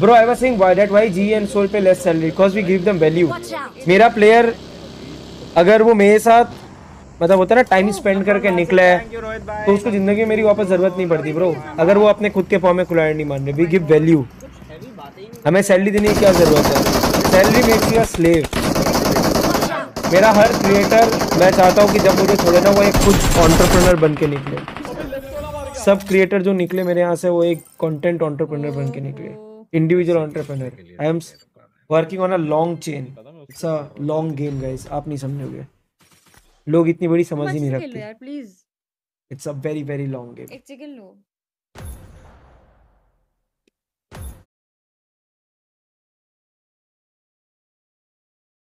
Bro, I was saying why that? Why G and Soul pay less salary? Because we give them value. मेरा player अगर वो मेरे साथ मतलब होता है ना टाइम स्पेंड करके निकला है तो उसको ज़िंदगी में मेरी वापस ज़रूरत नहीं पड़ती ब्रो अगर वो अपने खुद के फॉर्म में खुलाड़ नहीं मान रहे वी गिव वैल्यू हमें सैलरी देने की क्या ज़रूरत है? सैलरी मेक्स यू स्लेव मेरा हर क्रिएटर मैं चाहता हूँ कि जब मुझे छोड़े ना वो एक खुद ऑन्टरप्रनर बन के निकले। सब क्रिएटर जो निकले मेरे यहाँ से वो एक कंटेंट ऑन्टरप्रनर बन के निकले। Individual entrepreneur I am working on a long chain it's a long game guys आप नहीं समझोगे। लोग इतनी बड़ी समझ ही नहीं रखते। यार please it's a very very long game एक चिकन लो।